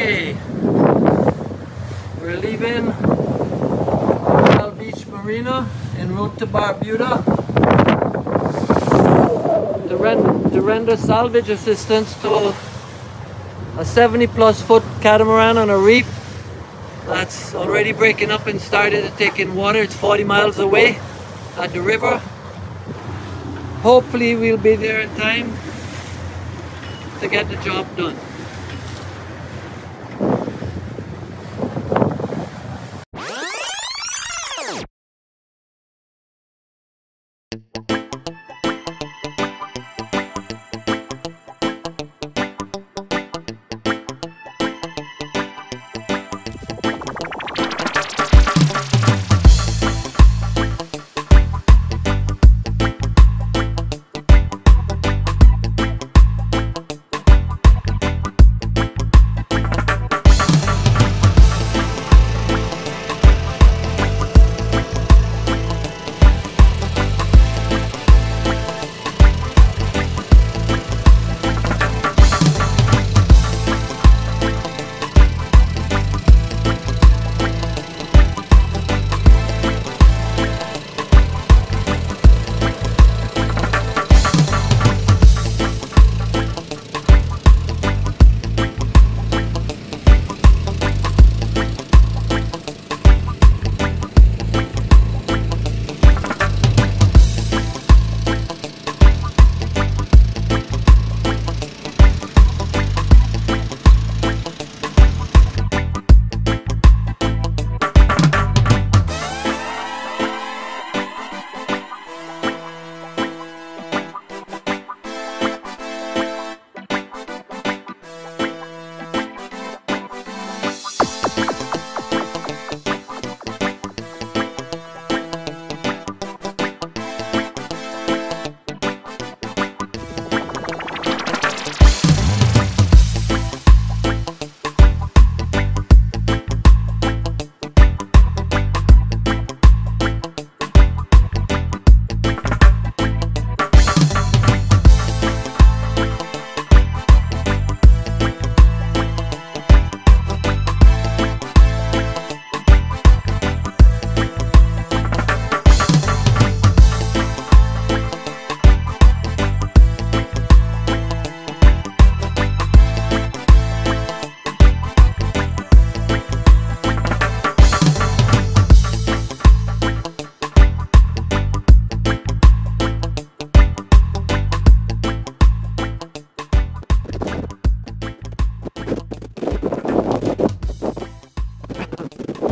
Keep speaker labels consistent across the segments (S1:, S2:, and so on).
S1: Okay, we're leaving Bell Beach Marina en route to Barbuda to, to render salvage assistance to a 70 plus foot catamaran on a reef that's already breaking up and started to take in water. It's 40 miles away at the river. Hopefully we'll be there in time to get the job done.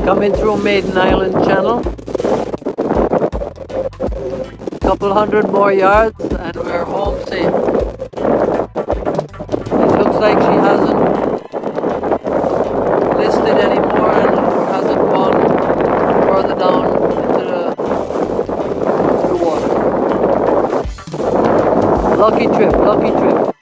S1: Coming through Maiden Island Channel. Couple hundred more yards and we're home safe. It looks like she hasn't listed anymore and hasn't gone further down into the, water. Lucky trip, lucky trip.